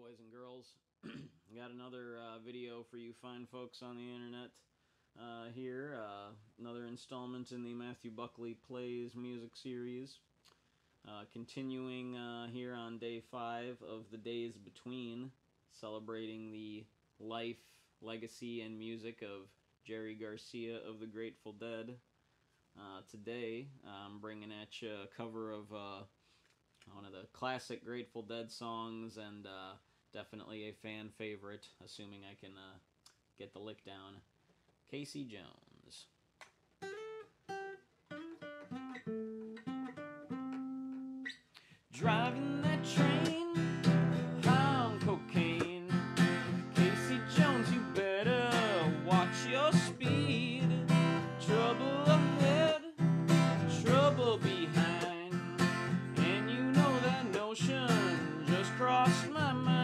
boys and girls. Got another uh, video for you fine folks on the internet uh, here. Uh, another installment in the Matthew Buckley Plays music series. Uh, continuing uh, here on day five of the days between, celebrating the life, legacy, and music of Jerry Garcia of the Grateful Dead. Uh, today, I'm bringing at you a cover of one of the classic Grateful Dead songs and uh, definitely a fan favorite, assuming I can uh, get the lick down. Casey Jones. Driving that train on cocaine. Casey Jones, you better watch your speed. Trouble ahead, trouble behind. And you know that notion just crossed my mind.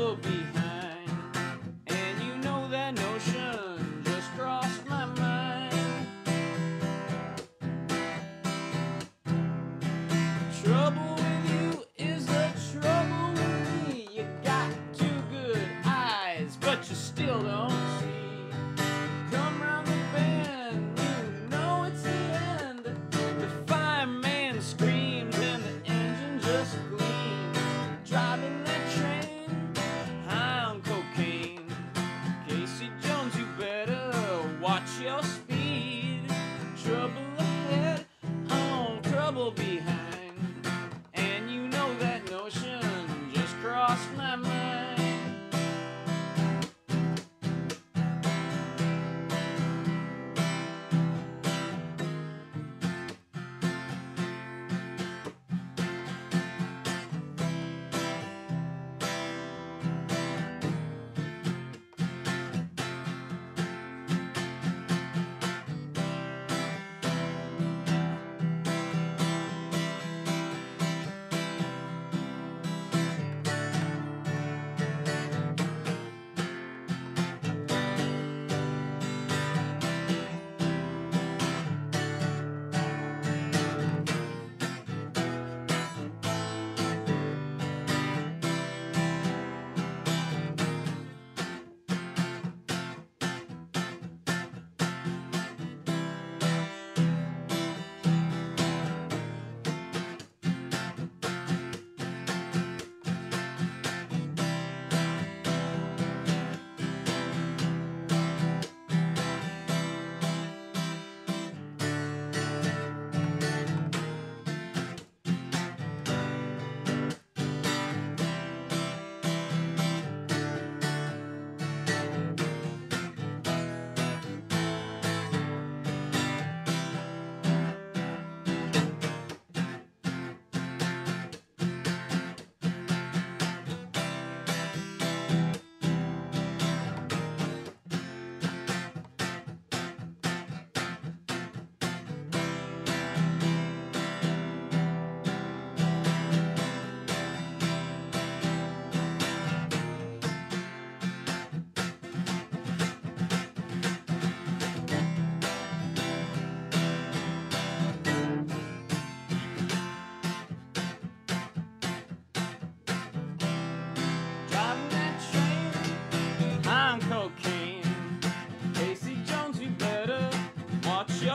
Trouble behind. just be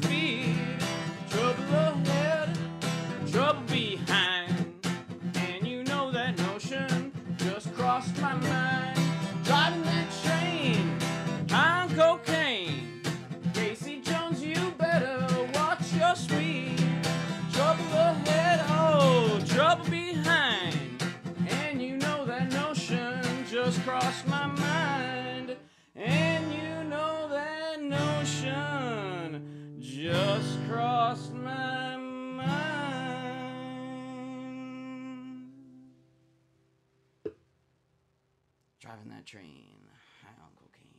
watch Driving that train high on cocaine.